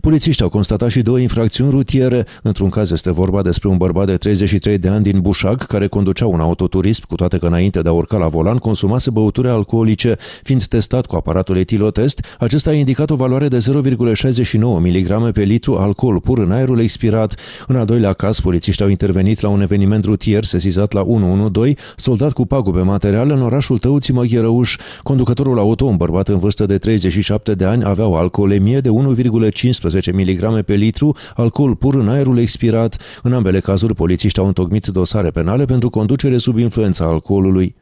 Polițiștii au constatat și două infracțiuni rutiere. Într-un caz este vorba despre un bărbat de 33 de ani din Bușag care conducea un autoturism, cu toate că înainte de a urca la volan consumase băuturi alcoolice. Fiind testat cu aparatul etilotest, acesta a indicat o valoare de 0,69 mg pe litru alcool pur în aerul expirat. În al doilea caz, polițiștii au intervenit la un eveniment rutier sesizat la 112, soldat cu pagube materiale în orașul Tăuții Măgherăuș. Conducătorul auto, un bărbat în vârstă de 37 de ani, avea o alcoolemie de 1,15 mg pe litru, alcool pur în aerul expirat. În ambele cazuri, polițiștii au întocmit dosare penale pentru conducere sub influența alcoolului.